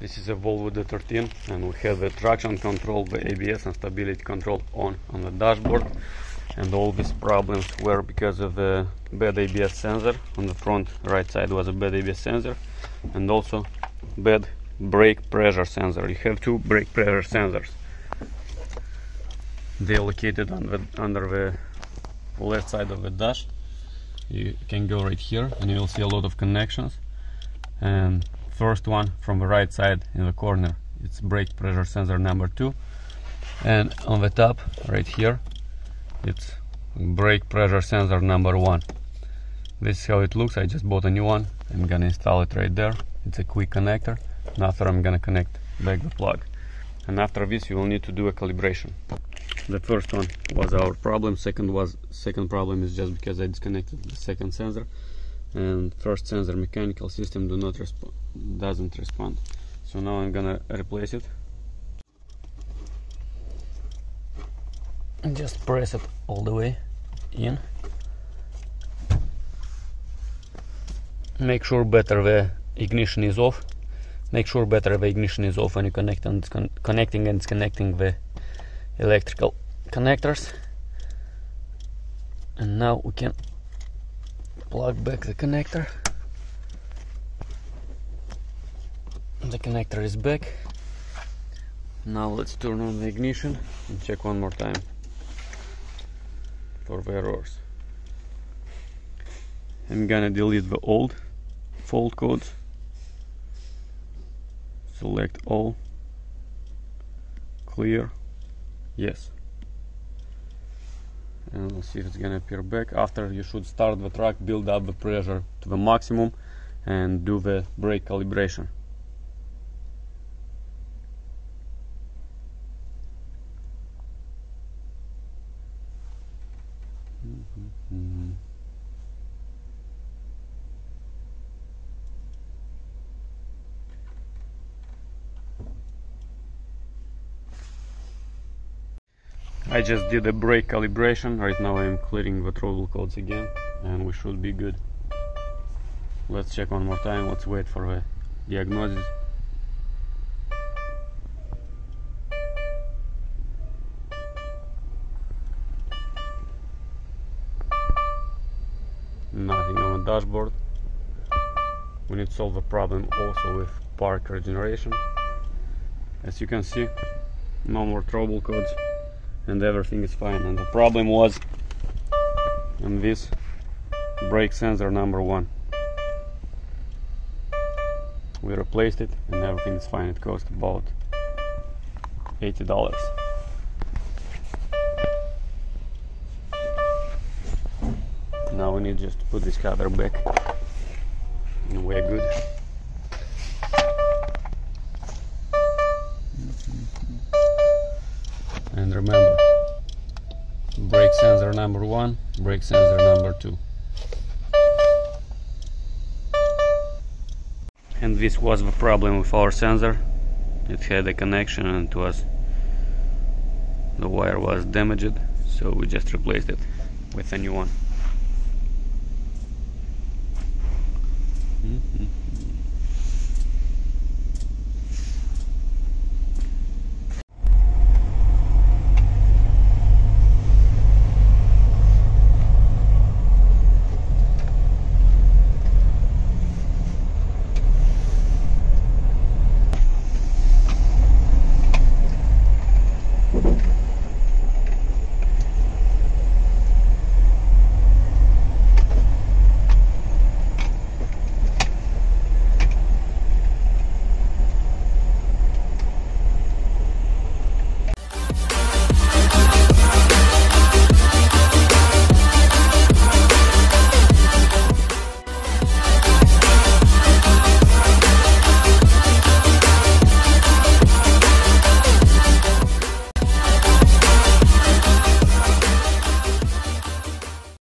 This is a Volvo D13 and we have the traction control, the ABS and stability control on on the dashboard. And all these problems were because of the bad ABS sensor. On the front right side was a bad ABS sensor and also bad brake pressure sensor. You have two brake pressure sensors. They are located on the, under the left side of the dash. You can go right here and you'll see a lot of connections. And first one from the right side in the corner. It's brake pressure sensor number two. And on the top right here it's brake pressure sensor number one. This is how it looks. I just bought a new one. I'm gonna install it right there. It's a quick connector. And after I'm gonna connect back the plug. And after this you will need to do a calibration. The first one was our problem. Second was second problem is just because I disconnected the second sensor. And first sensor mechanical system do not respond doesn't respond. So now I'm gonna replace it. And just press it all the way in. Make sure better the ignition is off. Make sure better the ignition is off when you connect and connecting and disconnecting the electrical connectors. And now we can plug back the connector the connector is back. Now let's turn on the ignition and check one more time for the errors. I'm gonna delete the old fault codes select all clear yes. And we'll see if it's gonna appear back. After you should start the truck build up the pressure to the maximum and do the brake calibration Mm-hmm. I just did a brake calibration. Right now I'm clearing the throttle codes again and we should be good. Let's check one more time. Let's wait for the diagnosis dashboard. We need to solve the problem also with park regeneration. As you can see no more trouble codes and everything is fine. And the problem was on this brake sensor number one. We replaced it and everything is fine. It cost about $80 need just to put this cover back. And we're good. And remember brake sensor number one brake sensor number two. And this was the problem with our sensor. It had a connection and it was the wire was damaged so we just replaced it with a new one Mm-hmm.